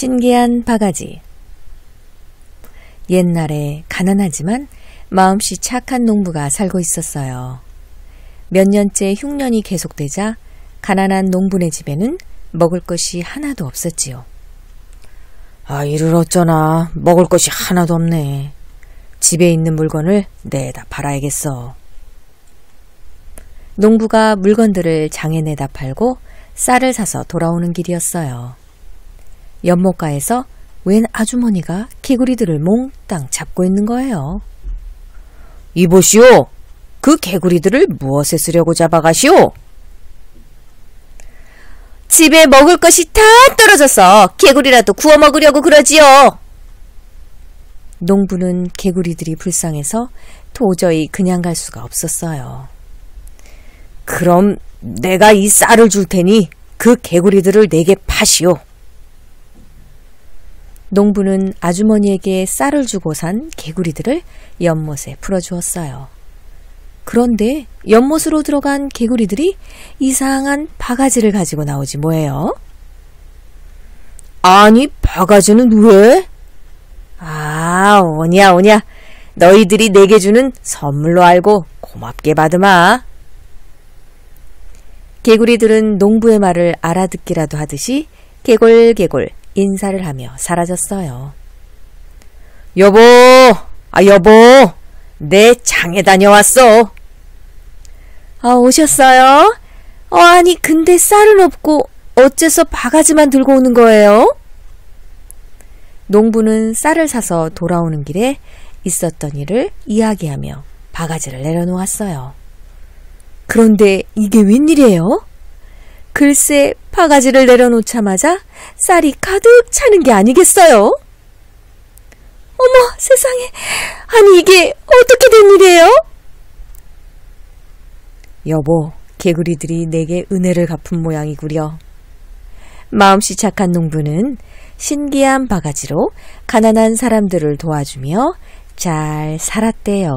신기한 바가지 옛날에 가난하지만 마음씨 착한 농부가 살고 있었어요. 몇 년째 흉년이 계속되자 가난한 농부네 집에는 먹을 것이 하나도 없었지요. 아, 이를 어쩌나 먹을 것이 하나도 없네. 집에 있는 물건을 내다 팔아야겠어. 농부가 물건들을 장에 내다 팔고 쌀을 사서 돌아오는 길이었어요. 연못가에서 웬 아주머니가 개구리들을 몽땅 잡고 있는 거예요. 이보시오! 그 개구리들을 무엇에 쓰려고 잡아가시오? 집에 먹을 것이 다 떨어져서 개구리라도 구워 먹으려고 그러지요. 농부는 개구리들이 불쌍해서 도저히 그냥 갈 수가 없었어요. 그럼 내가 이 쌀을 줄 테니 그 개구리들을 내게 파시오. 농부는 아주머니에게 쌀을 주고 산 개구리들을 연못에 풀어주었어요. 그런데 연못으로 들어간 개구리들이 이상한 바가지를 가지고 나오지 뭐예요? 아니, 바가지는 왜? 아, 오냐, 오냐. 너희들이 내게 주는 선물로 알고 고맙게 받으마. 개구리들은 농부의 말을 알아듣기라도 하듯이 개골개골 인사를 하며 사라졌어요. 여보, 아, 여보, 내 장에 다녀왔어. 아, 오셨어요? 어, 아니, 근데 쌀은 없고 어째서 바가지만 들고 오는 거예요? 농부는 쌀을 사서 돌아오는 길에 있었던 일을 이야기하며 바가지를 내려놓았어요. 그런데 이게 웬일이에요? 글쎄 바가지를 내려놓자마자 쌀이 가득 차는 게 아니겠어요? 어머 세상에 아니 이게 어떻게 된 일이에요? 여보 개구리들이 내게 은혜를 갚은 모양이구려. 마음씨 착한 농부는 신기한 바가지로 가난한 사람들을 도와주며 잘 살았대요.